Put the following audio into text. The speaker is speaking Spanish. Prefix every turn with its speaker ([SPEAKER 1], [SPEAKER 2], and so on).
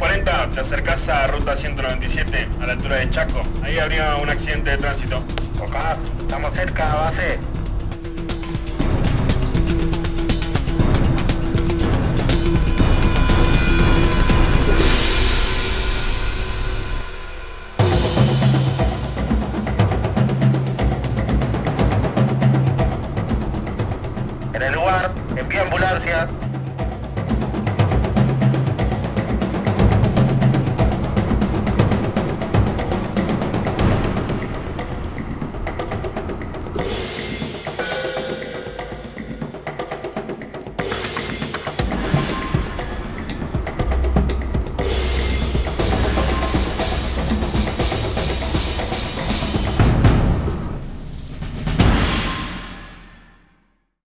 [SPEAKER 1] 40 te acercas a ruta 197, a la altura de Chaco. Ahí habría un accidente de tránsito.
[SPEAKER 2] Ok, estamos cerca, base. En el lugar, envía ambulancia.